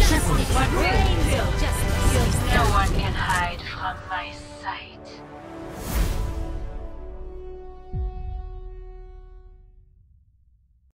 Justice. No one can hide from my sight.